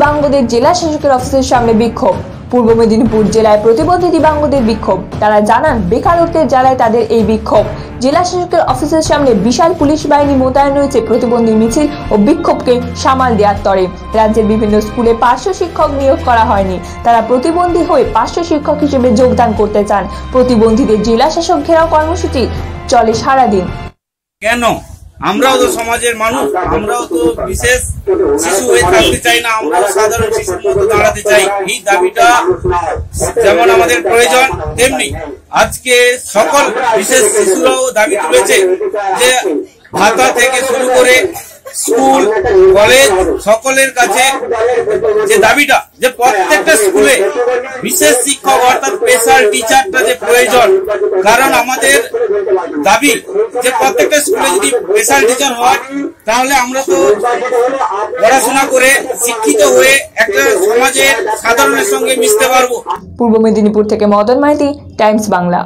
দিব্যাঙ্গদের জেলা শাসকের অফিসের সামনে বিক্ষোভ। পূর্ব মেদিনীপুর জেলায় প্রতিবন্ধী দিবাঙ্গদের বিক্ষোভ। তারা জানান, বেকারত্বের জ্বালায় তাদের এই বিক্ষোভ। জেলা শাসকের অফিসের সামনে বিশাল পুলিশ বাহিনী মোতায়েন রয়েছে প্রতিবন্ধী মিছিল ও বিক্ষোভকে সামাল দেওয়ার তরে। রাজ্যের বিভিন্ন স্কুলে পার্শ্ব শিক্ষক নিয়োগ করা হয়নি। তারা প্রতিবন্ধী হয়ে পার্শ্ব শিক্ষক হিসেবে যোগদান করতে চান। প্রতিবন্ধীদের জেলা শাসক ঘেরাও কর্মসূচি চলে সারাদিন। কেন? আমরাও তো সমাজের মানুষ, আমরাও তো বিশেষ শিশু হয়ে থাকতে চাই না, আমরাও সাধারণ শিশুর মতো দাঁড়াতে চাই। এই দাবিটা যেমন আমাদের প্রয়োজন, তেমনি আজকে সকল বিশেষ শিশুরাও দাবি তুলেছে যে ভাতা থেকে শুরু করে স্কুল, কলেজ সকলের কাছে যে দাবিটা, যে প্রত্যেকটা স্কুলে বিশেষ শিক্ষক অর্থাৎ স্পেশাল টিচারটা যে প্রয়োজন, কারণ আমাদের দাবি যে প্রত্যেকটা স্কুলে যদি স্পেশাল টিচার হয়, তাহলে আমরা তো পড়াশোনা করে শিক্ষিত হয়ে একটা সমাজের সাধারণের সঙ্গে মিশতে পারব। পূর্ব মেদিনীপুর থেকে মদন মাইতি টাইমস বাংলা